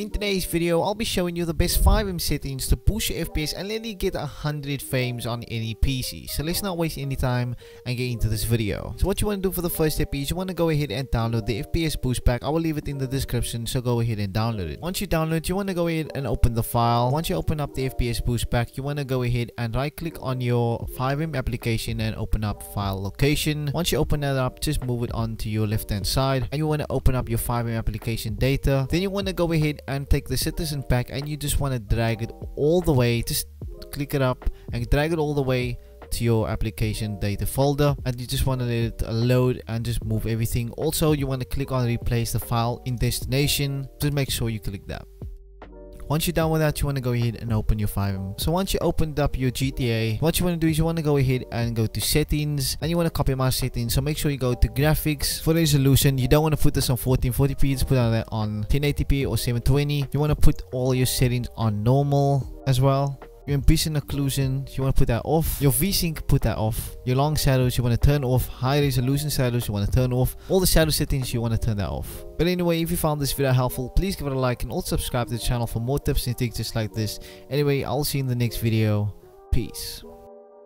In today's video, I'll be showing you the best FiveM settings to boost your FPS and let you get 100 frames on any PC. So let's not waste any time and get into this video. So what you want to do for the first step is you want to go ahead and download the FPS boost pack. I will leave it in the description, so go ahead and download it. Once you download, you want to go ahead and open the file. Once you open up the FPS boost pack, you want to go ahead and right click on your FiveM application and open up file location. Once you open that up, just move it on to your left hand side and you want to open up your FiveM application data. Then you want to go ahead and take the citizen pack and you just want to drag it all the way just click it up and drag it all the way to your application data folder and you just want to let it load and just move everything. Also you want to click on replace the file in destination just make sure you click that once you're done with that, you want to go ahead and open your FiveM. So once you opened up your GTA, what you want to do is you want to go ahead and go to settings and you want to copy my settings. So make sure you go to graphics. For resolution, you don't want to put this on 1440p, just put that on 1080p or 720. You want to put all your settings on normal as well your ambient occlusion you want to put that off. Your v-sync put that off. Your long shadows you want to turn off. High resolution shadows you want to turn off. All the shadow settings you want to turn that off. But anyway if you found this video helpful please give it a like and also subscribe to the channel for more tips and tricks just like this. Anyway i'll see you in the next video. Peace